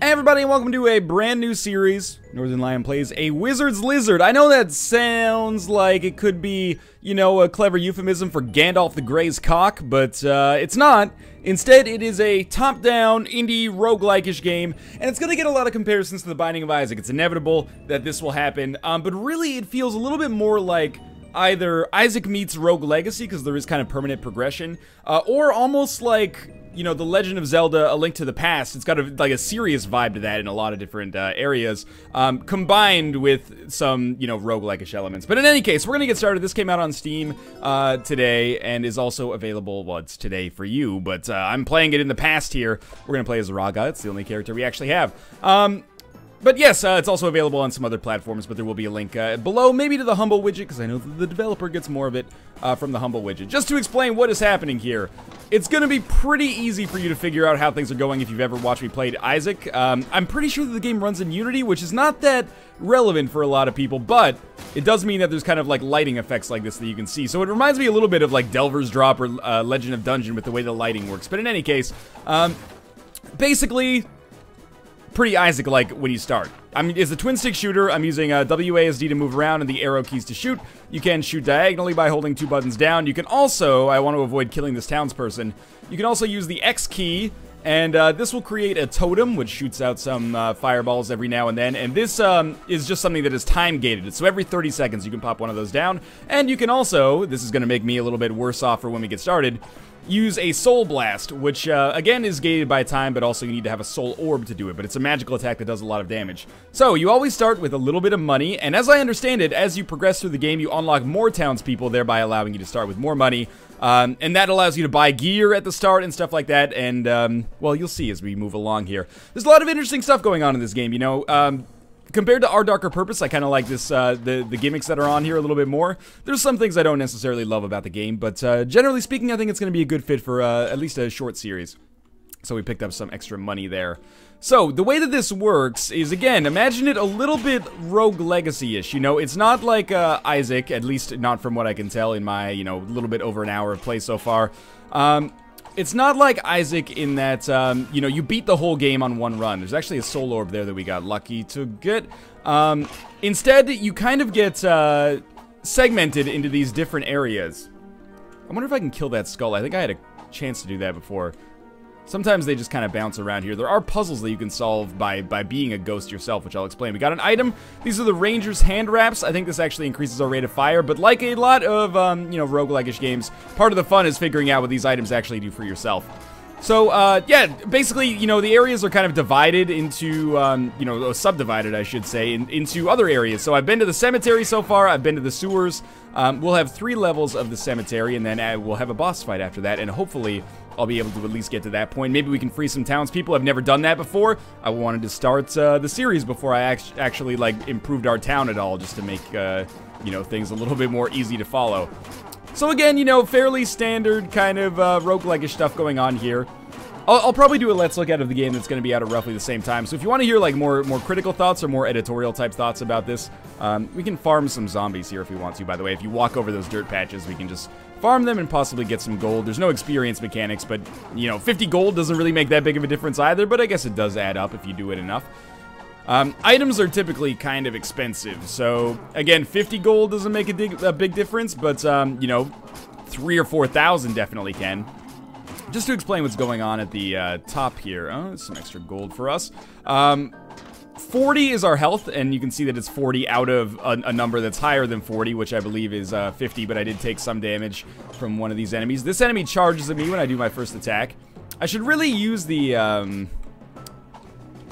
Hey everybody, welcome to a brand new series. Northernlion plays a Wizard's Lizard. I know that sounds like it could be, you know, a clever euphemism for Gandalf the Grey's cock, but uh, it's not. Instead, it is a top-down, indie, roguelike-ish game, and it's going to get a lot of comparisons to The Binding of Isaac. It's inevitable that this will happen, um, but really it feels a little bit more like either Isaac meets Rogue Legacy, because there is kind of permanent progression, uh, or almost like you know, The Legend of Zelda: A Link to the Past. It's got a, like a serious vibe to that in a lot of different uh, areas, um, combined with some you know roguelike-ish elements. But in any case, we're gonna get started. This came out on Steam uh, today and is also available. Well, it's today for you, but uh, I'm playing it in the past here. We're gonna play as Raga. It's the only character we actually have. Um, but yes, uh, it's also available on some other platforms, but there will be a link uh, below, maybe to the Humble widget, because I know the developer gets more of it uh, from the Humble widget. Just to explain what is happening here, it's going to be pretty easy for you to figure out how things are going if you've ever watched me play Isaac. Um, I'm pretty sure that the game runs in Unity, which is not that relevant for a lot of people, but it does mean that there's kind of like lighting effects like this that you can see. So it reminds me a little bit of like Delver's Drop or uh, Legend of Dungeon with the way the lighting works. But in any case, um, basically, pretty Isaac-like when you start. I mean, it's a twin-stick shooter. I'm using uh, WASD to move around and the arrow keys to shoot. You can shoot diagonally by holding two buttons down. You can also, I want to avoid killing this townsperson, you can also use the X key, and uh, this will create a totem, which shoots out some uh, fireballs every now and then. And this um, is just something that is time-gated. So every 30 seconds, you can pop one of those down. And you can also, this is going to make me a little bit worse off for when we get started, use a Soul Blast, which, uh, again, is gated by time, but also you need to have a Soul Orb to do it, but it's a magical attack that does a lot of damage. So, you always start with a little bit of money, and as I understand it, as you progress through the game, you unlock more townspeople, thereby allowing you to start with more money, um, and that allows you to buy gear at the start and stuff like that, and, um, well, you'll see as we move along here. There's a lot of interesting stuff going on in this game, you know, um, compared to Our Darker Purpose, I kind of like this uh, the the gimmicks that are on here a little bit more. There's some things I don't necessarily love about the game, but uh, generally speaking, I think it's going to be a good fit for uh, at least a short series. So we picked up some extra money there. So, the way that this works is, again, imagine it a little bit Rogue Legacy-ish, you know? It's not like uh, Isaac, at least not from what I can tell in my, you know, little bit over an hour of play so far. Um, it's not like Isaac in that, um, you know, you beat the whole game on one run. There's actually a soul orb there that we got lucky to get. Um, instead, you kind of get uh, segmented into these different areas. I wonder if I can kill that skull. I think I had a chance to do that before. Sometimes they just kind of bounce around here. There are puzzles that you can solve by, by being a ghost yourself, which I'll explain. We got an item. These are the Ranger's Hand Wraps. I think this actually increases our rate of fire, but like a lot of, um, you know, roguelike-ish games, part of the fun is figuring out what these items actually do for yourself. So, uh, yeah, basically, you know, the areas are kind of divided into, um, you know, subdivided, I should say, in, into other areas. So I've been to the cemetery so far, I've been to the sewers. Um, we'll have three levels of the cemetery, and then uh, we'll have a boss fight after that, and hopefully I'll be able to at least get to that point. Maybe we can free some townspeople. I've never done that before. I wanted to start uh, the series before I act actually, like, improved our town at all, just to make, uh, you know, things a little bit more easy to follow. So again, you know, fairly standard kind of uh, roguelike-ish stuff going on here. I'll, I'll, probably do a let's look at of the game that's going to be out at roughly the same time. So if you want to hear like more more critical thoughts or more editorial type thoughts about this, um, we can farm some zombies here if we want to. By the way, if you walk over those dirt patches, we can just farm them and possibly get some gold. There's no experience mechanics, but you know, 50 gold doesn't really make that big of a difference either. But I guess it does add up if you do it enough. Um, items are typically kind of expensive, so again, 50 gold doesn't make a big, a big difference, but um, you know, three or 4,000 definitely can. Just to explain what's going on at the uh, top here, oh, some extra gold for us. Um, 40 is our health, and you can see that it's 40 out of a, a number that's higher than 40, which I believe is uh, 50, but I did take some damage from one of these enemies. This enemy charges at me when I do my first attack. I should really use the, um,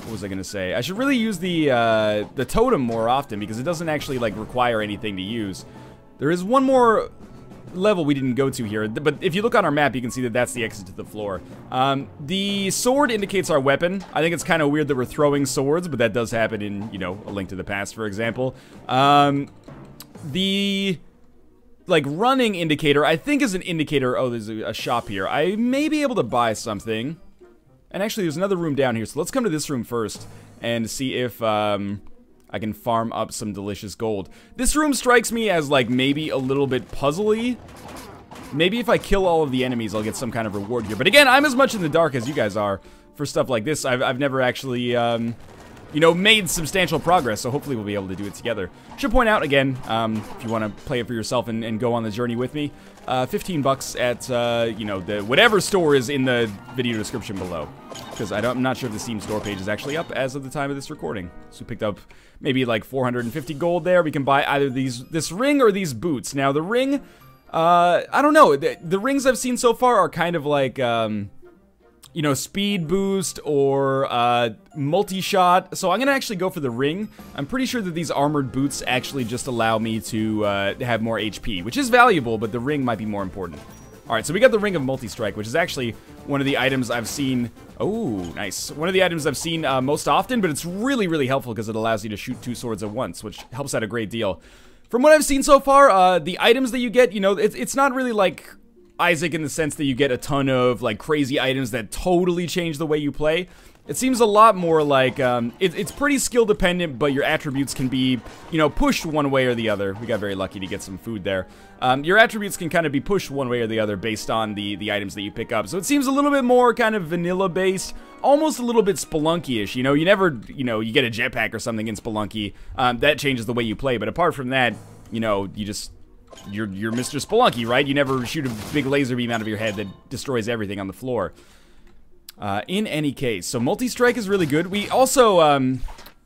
what was I gonna say? I should really use the, uh, the totem more often because it doesn't actually, like, require anything to use. There is one more level we didn't go to here, but if you look on our map, you can see that that's the exit to the floor. Um, the sword indicates our weapon. I think it's kind of weird that we're throwing swords, but that does happen in, you know, A Link to the Past, for example. Um, the like running indicator, I think is an indicator. Oh, there's a, a, shop here. I may be able to buy something. And actually, there's another room down here. So let's come to this room first and see if um, I can farm up some delicious gold. This room strikes me as like maybe a little bit puzzly. Maybe if I kill all of the enemies, I'll get some kind of reward here. But again, I'm as much in the dark as you guys are. for stuff like this. I've, I've never actually, um, you know, made substantial progress, so hopefully we'll be able to do it together. Should point out, again, um, if you want to play it for yourself and, and, go on the journey with me, uh, 15 bucks at, uh, you know, the whatever store is in the video description below. Because I'm not sure if the Steam store page is actually up as of the time of this recording. So we picked up maybe like 450 gold there. We can buy either these this ring or these boots. Now, the ring uh, I don't know. The, the, rings I've seen so far are kind of like, um, you know, speed boost or uh, multi-shot. So I'm going to actually go for the ring. I'm pretty sure that these armored boots actually just allow me to uh, have more HP, which is valuable, but the ring might be more important. All right, so we got the Ring of Multi-Strike, which is actually one of the items I've seen... Oh, nice. One of the items I've seen uh, most often, but it's really, really helpful because it allows you to shoot two swords at once, which helps out a great deal. From what I've seen so far, uh, the items that you get, you know, it's, it's not really like Isaac in the sense that you get a ton of like crazy items that totally change the way you play. It seems a lot more like, um, it, it's pretty skill dependent, but your attributes can be, you know, pushed one way or the other. We got very lucky to get some food there. Um, your attributes can kind of be pushed one way or the other based on the, the items that you pick up. So it seems a little bit more kind of vanilla based, almost a little bit Spelunky-ish. You know, you never, you know, you get a jetpack or something in Spelunky. Um, that changes the way you play. But apart from that, you know, you just you're you're Mr. Spelunky, right? You never shoot a big laser beam out of your head that destroys everything on the floor. Uh, in any case, so multi-strike is really good. We also, um,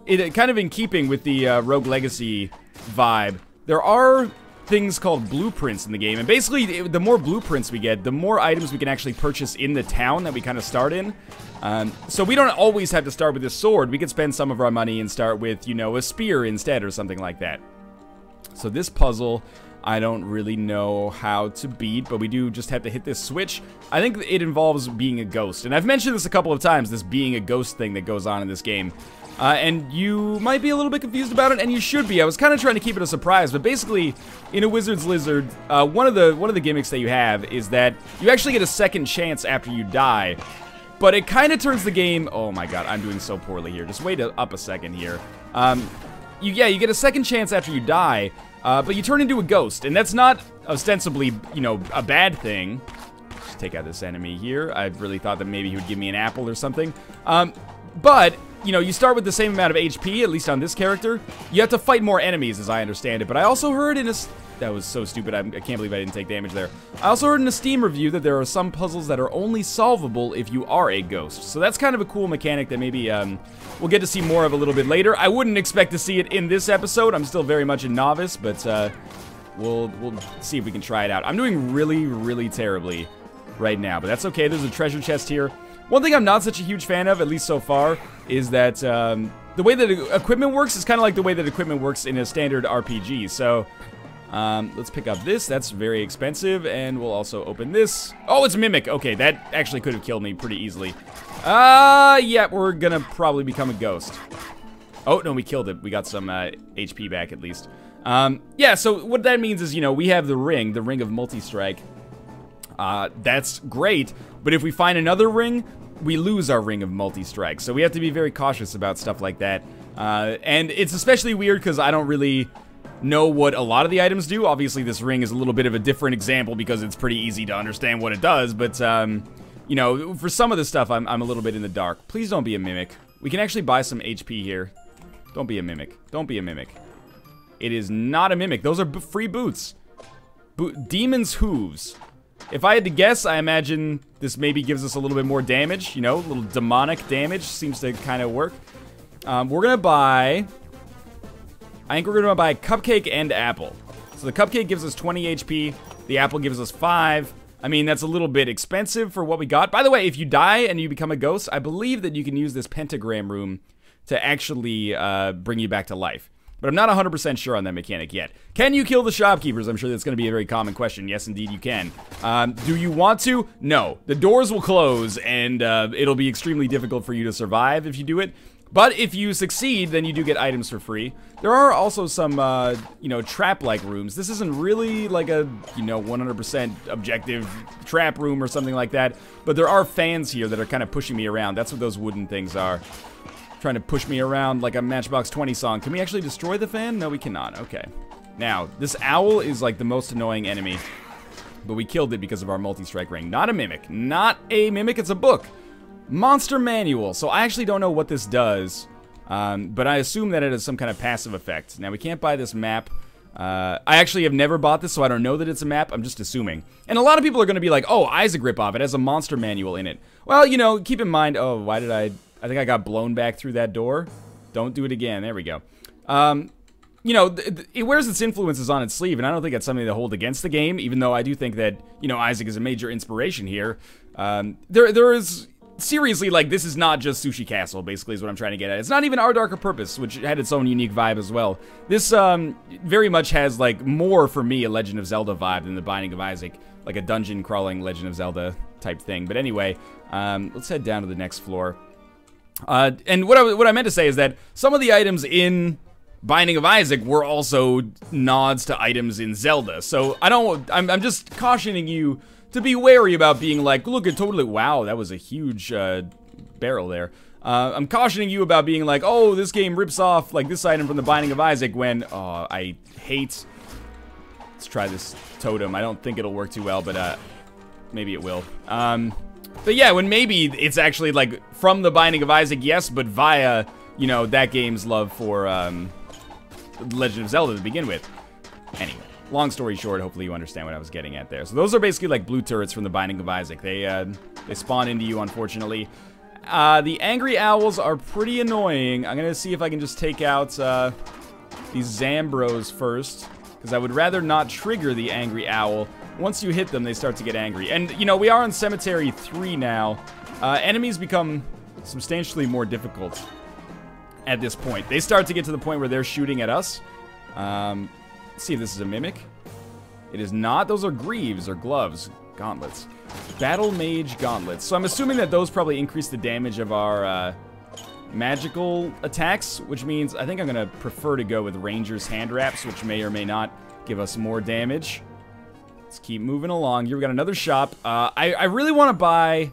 it kind of in keeping with the uh, Rogue Legacy vibe, there are things called blueprints in the game. And basically, the more blueprints we get, the more items we can actually purchase in the town that we kind of start in. Um, so we don't always have to start with a sword. We could spend some of our money and start with, you know, a spear instead or something like that. So this puzzle I don't really know how to beat, but we do just have to hit this switch. I think it involves being a ghost, and I've mentioned this a couple of times, this being a ghost thing that goes on in this game. Uh, and you might be a little bit confused about it, and you should be. I was kind of trying to keep it a surprise, but basically, in a Wizard's Lizard, uh, one of the one of the gimmicks that you have is that you actually get a second chance after you die. But it kind of turns the game. Oh my god, I'm doing so poorly here. Just wait up a second here. Um, you yeah, you get a second chance after you die, uh, but you turn into a ghost, and that's not ostensibly, you know, a bad thing. Just take out this enemy here. I really thought that maybe he would give me an apple or something. Um, but, you know, you start with the same amount of HP, at least on this character. You have to fight more enemies, as I understand it. But I also heard in a... That was so stupid. I, I can't believe I didn't take damage there. I also heard in a Steam review that there are some puzzles that are only solvable if you are a ghost. So that's kind of a cool mechanic that maybe um, we'll get to see more of a little bit later. I wouldn't expect to see it in this episode. I'm still very much a novice, but uh, we'll, we'll see if we can try it out. I'm doing really, really terribly right now, but that's okay. There's a treasure chest here. One thing I'm not such a huge fan of, at least so far, is that um, the way that equipment works is kind of like the way that equipment works in a standard RPG. So um, let's pick up this. That's very expensive. And we'll also open this. Oh, it's Mimic. Okay, that actually could have killed me pretty easily. Uh, yeah, we're gonna probably become a ghost. Oh, no, we killed it. We got some uh, HP back at least. Um, yeah, so what that means is, you know, we have the ring, the ring of multi-strike. Uh, that's great, but if we find another ring, we lose our ring of multi-strike. So we have to be very cautious about stuff like that. Uh, and it's especially weird because I don't really know what a lot of the items do. Obviously, this ring is a little bit of a different example because it's pretty easy to understand what it does, but, um, you know, for some of the stuff, I'm, I'm a little bit in the dark. Please don't be a mimic. We can actually buy some HP here. Don't be a mimic. Don't be a mimic. It is not a mimic. Those are free boots. Bo Demon's Hooves. If I had to guess, I imagine this maybe gives us a little bit more damage. You know, a little demonic damage seems to kind of work. Um, we're going to buy I think we're to buy Cupcake and Apple. So the Cupcake gives us 20 HP. The Apple gives us 5. I mean, that's a little bit expensive for what we got. By the way, if you die and you become a ghost, I believe that you can use this pentagram room to actually uh, bring you back to life. But I'm not 100% sure on that mechanic yet. Can you kill the shopkeepers? I'm sure that's going to be a very common question. Yes, indeed, you can. Um, do you want to? No. The doors will close, and uh, it'll be extremely difficult for you to survive if you do it. But if you succeed, then you do get items for free. There are also some, uh, you know, trap-like rooms. This isn't really like a, you know, 100% objective trap room or something like that. But there are fans here that are kind of pushing me around. That's what those wooden things are. Trying to push me around like a Matchbox 20 song. Can we actually destroy the fan? No, we cannot. Okay. Now, this owl is like the most annoying enemy. But we killed it because of our multi-strike ring. Not a mimic. Not a mimic, it's a book. Monster Manual. So I actually don't know what this does, um, but I assume that it has some kind of passive effect. Now, we can't buy this map. Uh, I actually have never bought this, so I don't know that it's a map. I'm just assuming. And a lot of people are going to be like, oh, Isaac ripoff. It has a monster manual in it. Well, you know, keep in mind... Oh, why did I... I think I got blown back through that door. Don't do it again. There we go. Um, you know, it wears its influences on its sleeve, and I don't think that's something to hold against the game, even though I do think that, you know, Isaac is a major inspiration here. Um, there, there is seriously, like, this is not just Sushi Castle, basically, is what I'm trying to get at. It's not even Our Darker Purpose, which had its own unique vibe as well. This, um, very much has, like, more, for me, a Legend of Zelda vibe than The Binding of Isaac. Like a dungeon-crawling Legend of Zelda type thing. But anyway, um, let's head down to the next floor. Uh, and what I, what I meant to say is that some of the items in Binding of Isaac were also nods to items in Zelda. So I don't, I'm, I'm just cautioning you to be wary about being like, look at totally, wow, that was a huge uh, barrel there. Uh, I'm cautioning you about being like, oh, this game rips off like this item from the Binding of Isaac when, oh, I hate, let's try this totem. I don't think it'll work too well, but uh, maybe it will. Um, but yeah, when maybe it's actually like from the Binding of Isaac, yes, but via, you know, that game's love for um, Legend of Zelda to begin with. Anyway long story short, hopefully you understand what I was getting at there. So those are basically like blue turrets from the Binding of Isaac. They, uh, they spawn into you, unfortunately. Uh, the Angry Owls are pretty annoying. I'm gonna see if I can just take out, uh, these Zambros first. Because I would rather not trigger the Angry Owl. Once you hit them, they start to get angry. And, you know, we are on Cemetery 3 now. Uh, enemies become substantially more difficult at this point. They start to get to the point where they're shooting at us. Um, Let's see if this is a mimic. It is not. Those are greaves or gloves. Gauntlets. Battle Mage Gauntlets. So I'm assuming that those probably increase the damage of our uh, magical attacks, which means I think I'm going to prefer to go with Ranger's Hand Wraps, which may or may not give us more damage. Let's keep moving along. Here we got another shop. Uh, I, I really want to buy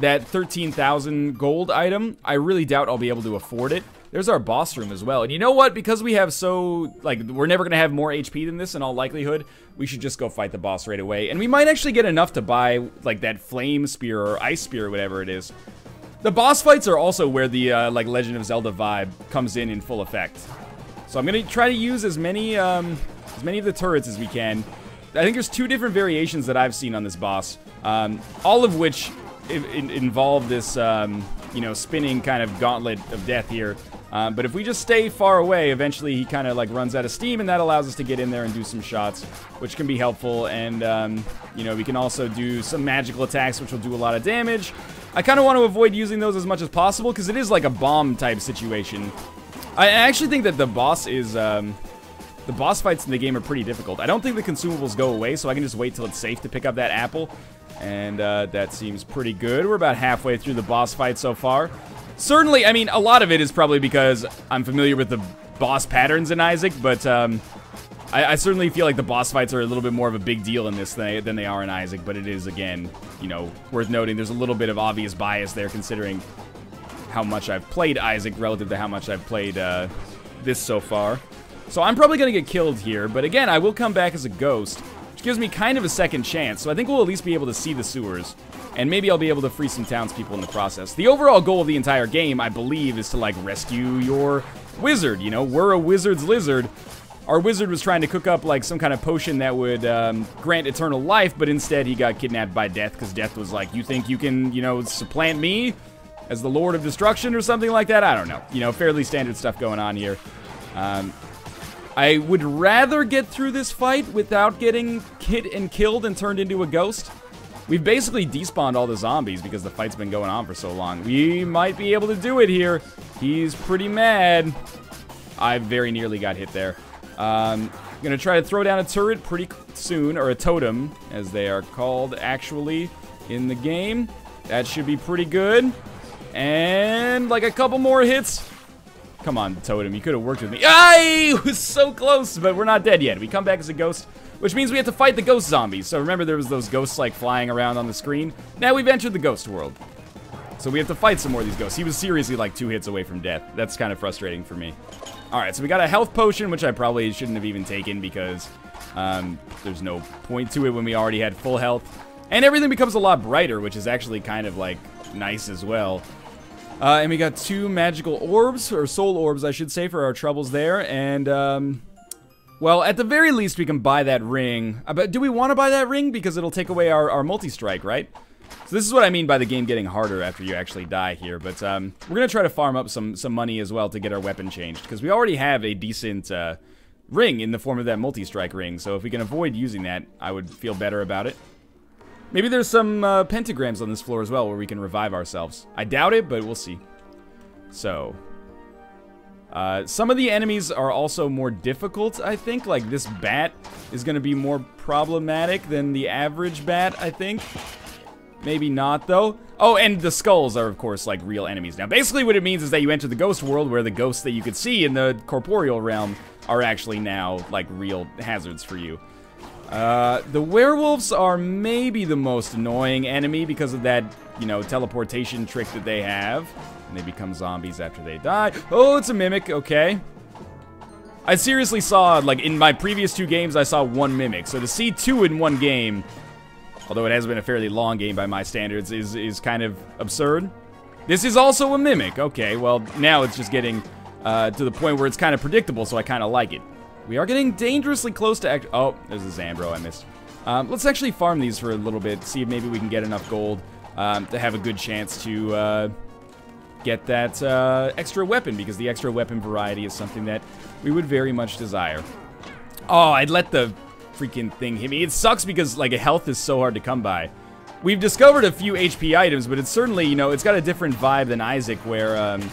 that 13,000 gold item. I really doubt I'll be able to afford it. There's our boss room as well. And you know what? Because we have so, like, we're never going to have more HP than this in all likelihood, we should just go fight the boss right away. And we might actually get enough to buy, like, that flame spear or ice spear or whatever it is. The boss fights are also where the, uh, like, Legend of Zelda vibe comes in in full effect. So I'm going to try to use as many, um, as many of the turrets as we can. I think there's two different variations that I've seen on this boss, um, all of which involve this, um, you know, spinning kind of gauntlet of death here. Um, but if we just stay far away, eventually he kind of like runs out of steam, and that allows us to get in there and do some shots, which can be helpful. And, um, you know, we can also do some magical attacks, which will do a lot of damage. I kind of want to avoid using those as much as possible, because it is like a bomb type situation. I actually think that the boss is, um, the boss fights in the game are pretty difficult. I don't think the consumables go away, so I can just wait till it's safe to pick up that apple. And uh, that seems pretty good. We're about halfway through the boss fight so far. Certainly, I mean, a lot of it is probably because I'm familiar with the boss patterns in Isaac, but um, I, I, certainly feel like the boss fights are a little bit more of a big deal in this than, than they are in Isaac, but it is, again, you know, worth noting there's a little bit of obvious bias there considering how much I've played Isaac relative to how much I've played uh, this so far. So I'm probably going to get killed here, but again, I will come back as a ghost, which gives me kind of a second chance, so I think we'll at least be able to see the sewers and maybe I'll be able to free some townspeople in the process. The overall goal of the entire game, I believe, is to, like, rescue your wizard, you know? We're a wizard's lizard. Our wizard was trying to cook up, like, some kind of potion that would um, grant eternal life, but instead he got kidnapped by Death, because Death was like, you think you can, you know, supplant me as the Lord of Destruction or something like that? I don't know. You know, fairly standard stuff going on here. Um, I would rather get through this fight without getting hit and killed and turned into a ghost. We've basically despawned all the zombies because the fight's been going on for so long. We might be able to do it here. He's pretty mad. I very nearly got hit there. Um, gonna try to throw down a turret pretty soon, or a totem, as they are called actually in the game. That should be pretty good. And like a couple more hits. Come on, totem, you could have worked with me. I was so close, but we're not dead yet. We come back as a ghost. Which means we have to fight the ghost zombies. So remember there was those ghosts like flying around on the screen? Now we've entered the ghost world. So we have to fight some more of these ghosts. He was seriously like two hits away from death. That's kind of frustrating for me. Alright, so we got a health potion, which I probably shouldn't have even taken because um, there's no point to it when we already had full health. And everything becomes a lot brighter, which is actually kind of like nice as well. Uh, and we got two magical orbs, or soul orbs, I should say, for our troubles there. And, um, well, at the very least, we can buy that ring. Uh, but do we want to buy that ring? Because it'll take away our, our multi-strike, right? So this is what I mean by the game getting harder after you actually die here. But um, we're going to try to farm up some, some money as well to get our weapon changed. Because we already have a decent uh, ring in the form of that multi-strike ring. So if we can avoid using that, I would feel better about it. Maybe there's some uh, pentagrams on this floor as well where we can revive ourselves. I doubt it, but we'll see. So, uh, some of the enemies are also more difficult, I think. Like, this bat is going to be more problematic than the average bat, I think. Maybe not, though. Oh, and the skulls are, of course, like, real enemies. Now, basically what it means is that you enter the ghost world where the ghosts that you could see in the corporeal realm are actually now, like, real hazards for you. Uh, the werewolves are maybe the most annoying enemy because of that, you know, teleportation trick that they have. And they become zombies after they die. Oh, it's a mimic, okay. I seriously saw, like, in my previous two games, I saw one mimic. So to see two in one game, although it has been a fairly long game by my standards, is, is kind of absurd. This is also a mimic. Okay, well, now it's just getting uh, to the point where it's kind of predictable, so I kind of like it. We are getting dangerously close to act- Oh, there's a Zambro I missed. Um, let's actually farm these for a little bit, see if maybe we can get enough gold um, to have a good chance to uh, get that uh, extra weapon, because the extra weapon variety is something that we would very much desire. Oh, I'd let the freaking thing hit me. It sucks because, like, health is so hard to come by. We've discovered a few HP items, but it's certainly, you know, it's got a different vibe than Isaac, where, um,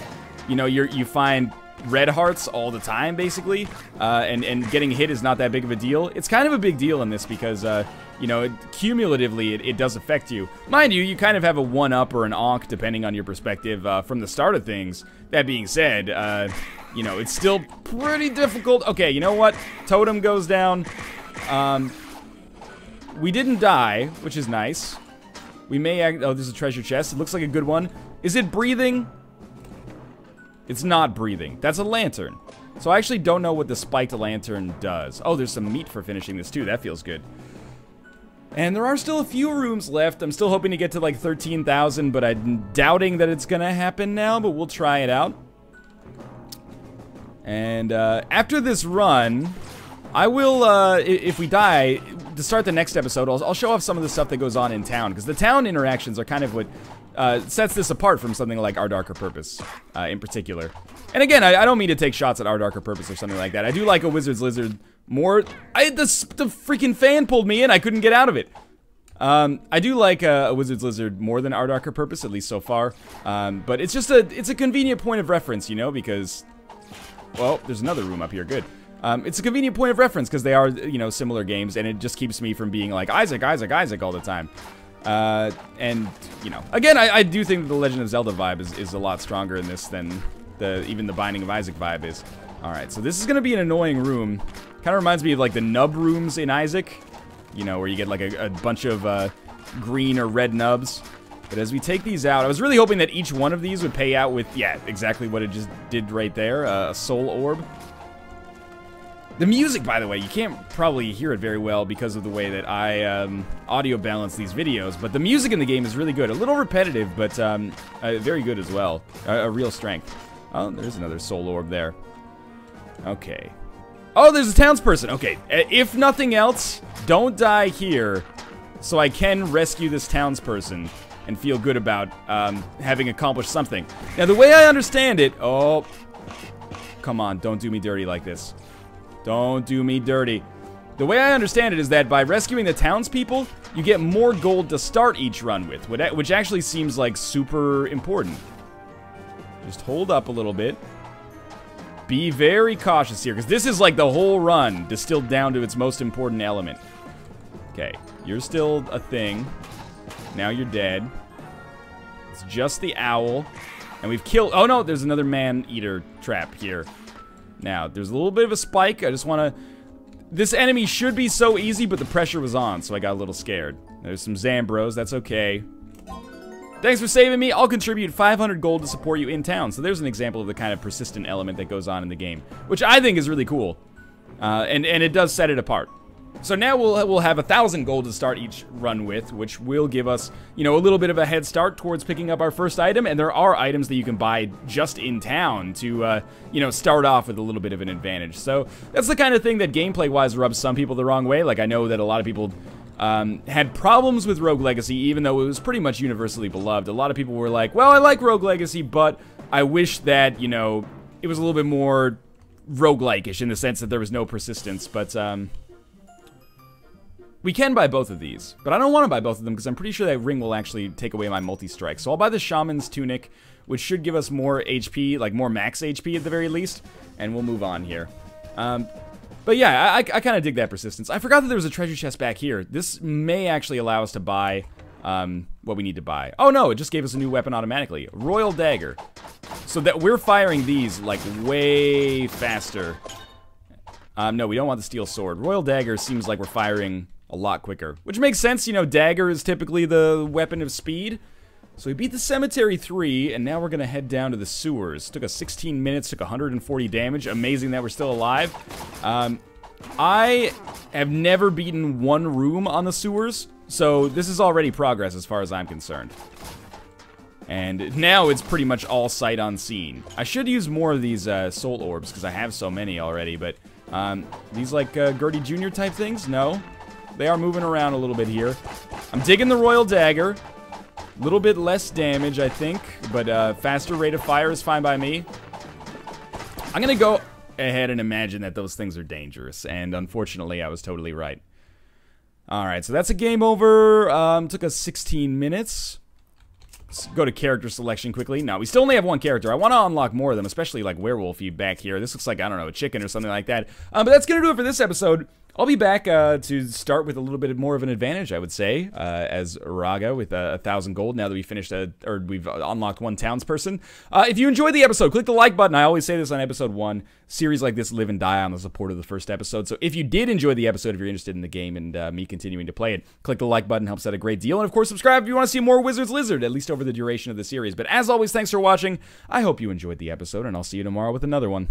you know, you you find red hearts all the time, basically, uh, and, and getting hit is not that big of a deal. It's kind of a big deal in this because, uh, you know, cumulatively, it, it, does affect you. Mind you, you kind of have a one-up or an ankh, depending on your perspective, uh, from the start of things. That being said, uh, you know, it's still pretty difficult. Okay, you know what? Totem goes down. Um, we didn't die, which is nice. We may act- oh, there's a treasure chest. It looks like a good one. Is it breathing? It's not breathing. That's a lantern. So I actually don't know what the spiked lantern does. Oh, there's some meat for finishing this too. That feels good. And there are still a few rooms left. I'm still hoping to get to like 13,000, but I'm doubting that it's gonna happen now, but we'll try it out. And uh, after this run, I will, uh, if we die, to start the next episode, I'll, I'll, show off some of the stuff that goes on in town, because the town interactions are kind of what uh, sets this apart from something like Our Darker Purpose, uh, in particular. And again, I, I, don't mean to take shots at Our Darker Purpose or something like that. I do like a Wizard's Lizard more. I the, the freaking fan pulled me in. I couldn't get out of it. Um, I do like uh, a Wizard's Lizard more than Our Darker Purpose, at least so far. Um, but it's just a it's a convenient point of reference, you know, because well, there's another room up here. Good. Um, it's a convenient point of reference because they are, you know, similar games, and it just keeps me from being like Isaac, Isaac, Isaac all the time. Uh, and, you know, again, I, I, do think the Legend of Zelda vibe is, is a lot stronger in this than the even the Binding of Isaac vibe is. Alright, so this is going to be an annoying room. Kind of reminds me of, like, the nub rooms in Isaac. You know, where you get, like, a, a bunch of uh, green or red nubs. But as we take these out, I was really hoping that each one of these would pay out with, yeah, exactly what it just did right there, uh, a soul orb. The music, by the way, you can't probably hear it very well because of the way that I um, audio balance these videos, but the music in the game is really good. A little repetitive, but um, uh, very good as well. A, a real strength. Oh, there's another soul orb there. Okay. Oh, there's a townsperson. Okay, if nothing else, don't die here so I can rescue this townsperson and feel good about um, having accomplished something. Now, the way I understand it... Oh, come on, don't do me dirty like this. Don't do me dirty. The way I understand it is that by rescuing the townspeople, you get more gold to start each run with, which actually seems like super important. Just hold up a little bit. Be very cautious here, because this is like the whole run distilled down to its most important element. Okay, you're still a thing. Now you're dead. It's just the owl. And we've killed... Oh, no, there's another man-eater trap here. Now, there's a little bit of a spike. I just want to... This enemy should be so easy, but the pressure was on, so I got a little scared. There's some Zambros. That's okay. Thanks for saving me. I'll contribute 500 gold to support you in town. So there's an example of the kind of persistent element that goes on in the game, which I think is really cool. Uh, and, and it does set it apart. So now we'll we'll have a thousand gold to start each run with, which will give us, you know, a little bit of a head start towards picking up our first item. And there are items that you can buy just in town to, uh, you know, start off with a little bit of an advantage. So that's the kind of thing that gameplay-wise rubs some people the wrong way. Like I know that a lot of people um, had problems with Rogue Legacy, even though it was pretty much universally beloved. A lot of people were like, "Well, I like Rogue Legacy, but I wish that you know it was a little bit more." roguelike-ish in the sense that there was no persistence, but um, we can buy both of these, but I don't want to buy both of them because I'm pretty sure that ring will actually take away my multi-strike. So I'll buy the Shaman's Tunic, which should give us more HP, like more max HP at the very least, and we'll move on here. Um, but yeah, I, I kind of dig that persistence. I forgot that there was a treasure chest back here. This may actually allow us to buy um, what we need to buy. Oh no, it just gave us a new weapon automatically. Royal Dagger. So that we're firing these like way faster. Um, no, we don't want the Steel Sword. Royal Dagger seems like we're firing a lot quicker. Which makes sense, you know, dagger is typically the weapon of speed. So we beat the Cemetery 3, and now we're to head down to the sewers. Took us 16 minutes, took 140 damage. Amazing that we're still alive. Um, I have never beaten one room on the sewers, so this is already progress as far as I'm concerned. And now it's pretty much all sight unseen. I should use more of these uh, soul orbs, because I have so many already, but um, these like uh, Gurdy Jr. type things? No. They are moving around a little bit here. I'm digging the Royal Dagger. A little bit less damage, I think, but uh, faster rate of fire is fine by me. I'm going to go ahead and imagine that those things are dangerous, and unfortunately, I was totally right. Alright, so that's a game over. Um, took us 16 minutes. Let's go to character selection quickly. No, we still only have one character. I want to unlock more of them, especially like Werewolfy back here. This looks like, I don't know, a chicken or something like that. Um, but that's going to do it for this episode. I'll be back uh, to start with a little bit more of an advantage, I would say, uh, as Raga with a, a, thousand gold. Now that we finished a, or we've unlocked one townsperson. Uh, if you enjoyed the episode, click the like button. I always say this on episode one. Series like this live and die on the support of the first episode. So if you did enjoy the episode, if you're interested in the game and uh, me continuing to play it, click the like button. Helps out a great deal. And of course, subscribe if you want to see more Wizards Lizard, at least over the duration of the series. But as always, thanks for watching. I hope you enjoyed the episode, and I'll see you tomorrow with another one.